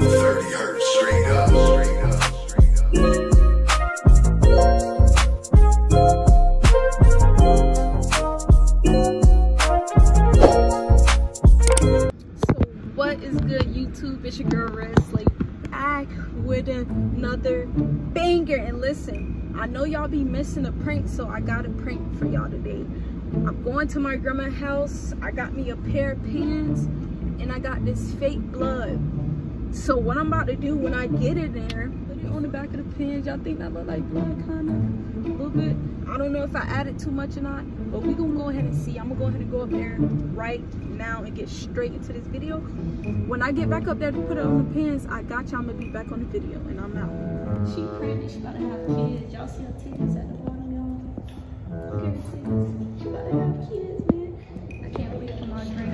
30 hertz straight up, straight up, straight up. So what is good YouTube? It's your girl Redslay back with another banger. And listen, I know y'all be missing a prank, so I got a prank for y'all today. I'm going to my grandma's house. I got me a pair of pants and I got this fake blood. So what I'm about to do when I get it there, put it on the back of the pins. Y'all think that look like blood kind of? A little bit. I don't know if I added too much or not, but we gonna go ahead and see. I'm gonna go ahead and go up there right now and get straight into this video. When I get back up there to put it on the pins, I got y'all. I'm gonna be back on the video and I'm out. She pregnant, she about to have kids. Y'all see her titties at the bottom, y'all? Look at her titties. She gotta have kids, man. I can't wait for my grandkids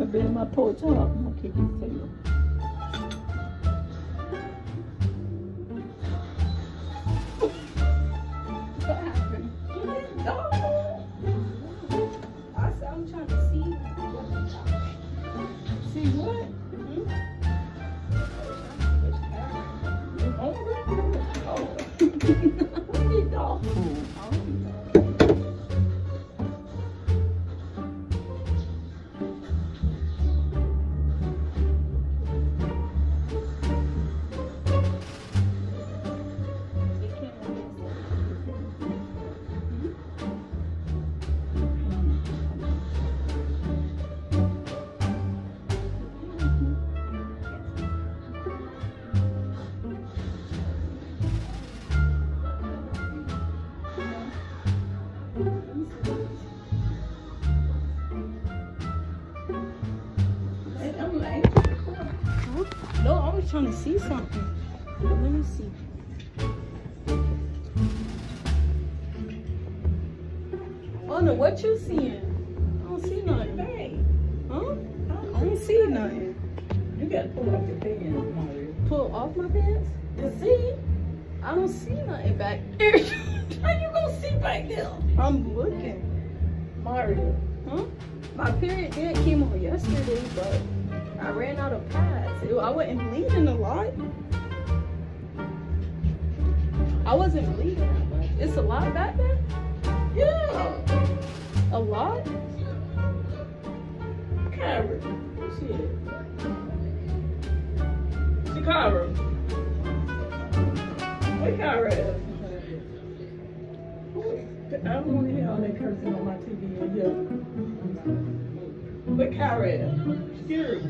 up. Been my porch, huh? I'm gonna said I'm trying to see. See what? No, I was trying to see something. Let me see. Oh no, what you seeing? I don't see nothing. hey, Huh? Oh. I don't see nothing. you gotta pull off your pants, Mario. Pull off my pants? You see? I don't see nothing back there. How you gonna see back there? I'm looking. Mario. Huh? My period did came on yesterday, but I ran out of pads. I wasn't bleeding a lot. I wasn't bleeding that much. It's a lot back there? Yeah. A lot? Kyra. Shit. Shikara. Where Kyra? I don't want to hear all that cursing on my TV here. Kyra at? Here.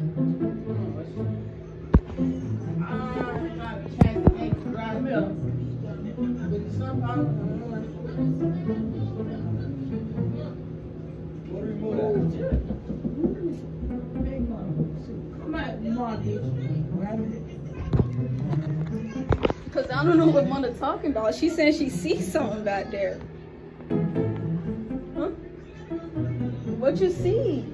Cause I don't know what Mona talking about. She said she sees something back there. Huh? What you see?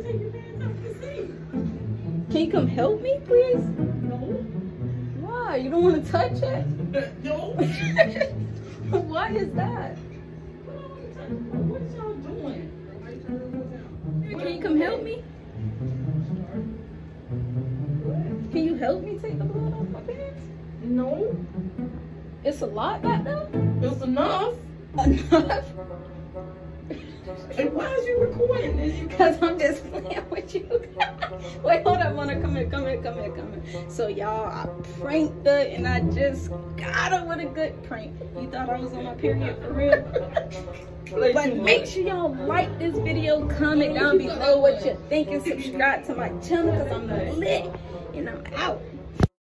You have to take your pants off to see. Can you come help me, please? No. Why? You don't want to touch it? No. Why is that? What y'all doing? Can you come help me? Can you help me take the blood off my pants? No. It's a lot back there. It's enough. Enough. And why is you recording this? Cause I'm just playing with you. Wait, hold up, wanna come here, come here, come here, come here. So y'all, I pranked her and I just got her with a good prank. You thought I was on my period for real? But make sure y'all like this video, comment down below what you think, and subscribe to my channel because I'm lit and I'm out.